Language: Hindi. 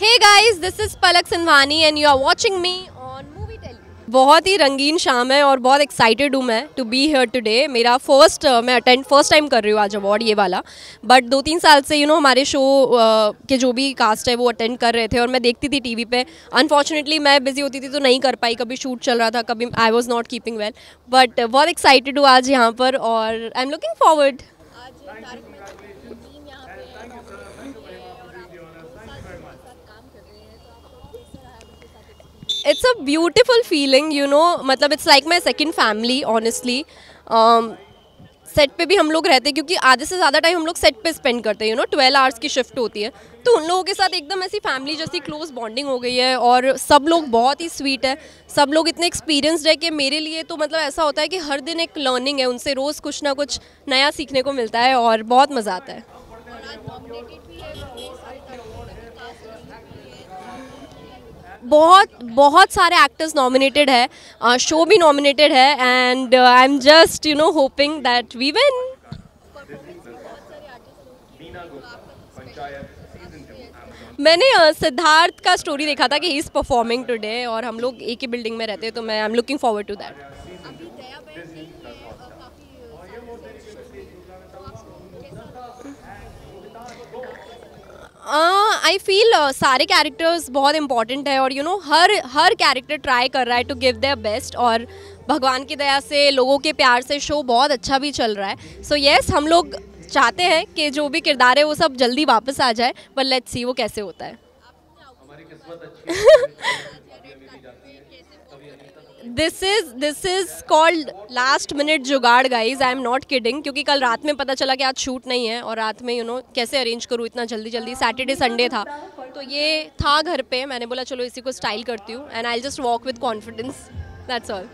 Hey guys, this is Palak Sinwani and you are watching me on Movie Tell. बहुत ही रंगीन शाम है और बहुत एक्साइटेड हूँ मैं टू बी हेयर टुडे मेरा फ़र्स्ट मैं अटेंड फ़र्स्ट टाइम कर रही हूँ आज अवार्ड ये वाला. बट दो तीन साल से यू you नो know, हमारे शो uh, के जो भी कास्ट है वो अटेंड कर रहे थे और मैं देखती थी टीवी पे. अनफॉर्चुनेटली मैं बिज़ी होती थी तो नहीं कर पाई. कभी शूट चल रहा था कभी I was not keeping well but बहुत एक्साइटेड हूँ आज यहाँ पर और I am looking forward it's a beautiful feeling you know मतलब it's like my second family honestly set पे भी हम लोग रहते हैं क्योंकि आधे से ज़्यादा टाइम हम लोग सेट पे स्पेंड करते हैं यू नो ट्वेल्व आवर्स की शिफ्ट होती है। तो उन लोगों के साथ एकदम ऐसी फैमिली जैसी क्लोज बॉन्डिंग हो गई है और सब लोग बहुत ही स्वीट है। सब लोग इतने एक्सपीरियंसड है कि मेरे लिए तो मतलब ऐसा होता है कि हर दिन एक लर्निंग है, उनसे रोज़ कुछ ना कुछ नया सीखने को मिलता है और बहुत मज़ा आता है। बहुत बहुत सारे एक्टर्स नॉमिनेटेड है शो भी नॉमिनेटेड है and I am just you know hoping that we win मैंने सिद्धार्थ का स्टोरी देखा था कि इज़ परफॉर्मिंग टुडे और हम लोग एक ही बिल्डिंग में रहते हैं तो मैं I am looking forward to that I feel uh, सारे कैरेक्टर्स बहुत इंपॉर्टेंट है और यू you नो know, हर हर कैरेक्टर ट्राई कर रहा है टू गिव द बेस्ट और भगवान की दया से लोगों के प्यार से शो बहुत अच्छा भी चल रहा है। सो so, येस yes, हम लोग चाहते हैं कि जो भी किरदार है वो सब जल्दी वापस आ जाए बट लेट्स सी वो कैसे होता है। This is this is called last minute jugaad guys I am not kidding क्योंकि कल रात में पता चला कि आज शूट नहीं है और रात में यू you नो know, कैसे अरेंज करूँ इतना जल्दी जल्दी? सैटरडे संडे था। तो ये था घर पे मैंने बोला चलो इसी को स्टाइल करती हूँ and I just walk with confidence that's all